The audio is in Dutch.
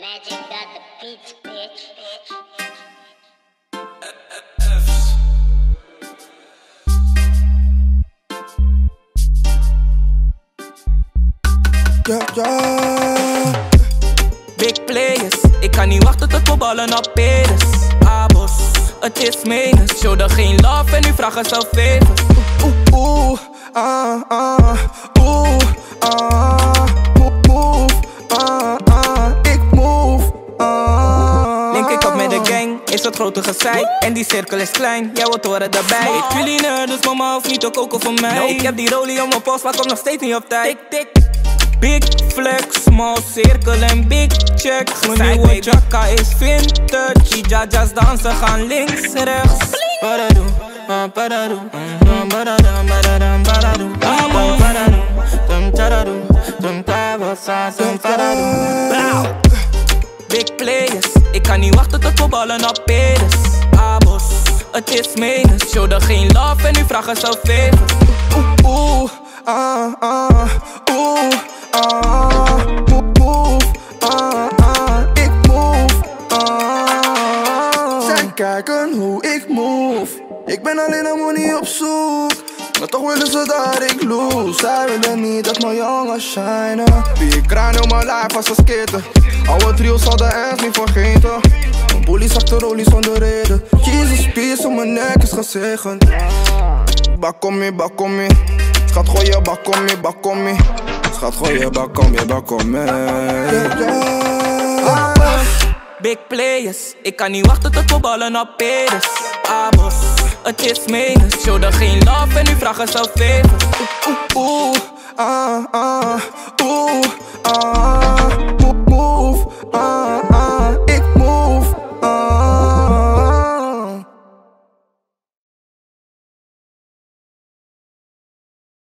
Magic got the beats, bitch. Ja, ja. Big players, ik kan niet wachten tot we ballen op peders. Abos, het is menens. Show er geen love en nu vragen ze favors. Oeh, oeh, ah, ah, het grote gezeik. En die cirkel is klein, jij wordt horen daarbij. Ik culinair, dus mama hoeft niet te koken voor mij. Ik heb die rolie op mijn post, maar kom nog steeds niet op tijd. Tik, tik. Big flex, small cirkel en big check. Mijn nieuwe jacka is vintage. Die jajas dansen gaan links, rechts. Dum, dum, dum, dum, tabasa, dum. Big players, ik kan niet wachten tot we ballen op peders. Abos, het is menens. Show er geen love en nu vragen ze favors. Oeh, oeh, ah, ah, oeh, ah, ah, ah, ik move, ah. Zij kijken hoe ik move. Ik ben alleen naar money op zoek. Maar toch willen ze dat ik lose. Zij willen niet dat mijn jongens shinen. Wie ik kraan heel mijn life als een skater. Oude trio zal de ernst niet vergeten. Mijn bully zakt de zonder reden. Jesus, peace op mijn nek is gezegend. Bakomi, bakomi. Schat, gooi je bakomi, bakomi. Schat, gooi je bakomi, bakomi. Big players, ik kan niet wachten tot we ballen op peders. Abos, het is menens Show dan geen love en nu vragen ze favors Oeh, oeh, oeh, ah, ah, oeh, ah.